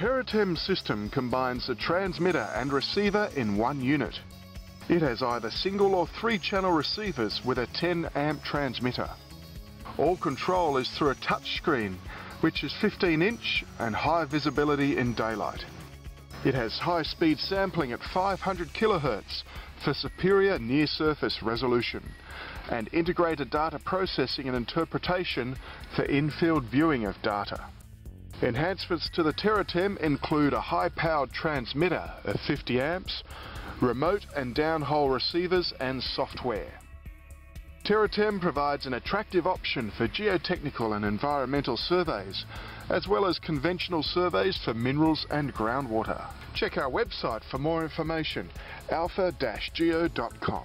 TerraTem system combines the transmitter and receiver in one unit. It has either single or three channel receivers with a 10 amp transmitter. All control is through a touchscreen, which is 15 inch and high visibility in daylight. It has high speed sampling at 500 kHz for superior near surface resolution and integrated data processing and interpretation for in-field viewing of data. Enhancements to the TerraTem include a high-powered transmitter of 50 amps, remote and downhole receivers and software. TerraTem provides an attractive option for geotechnical and environmental surveys, as well as conventional surveys for minerals and groundwater. Check our website for more information, alpha-geo.com.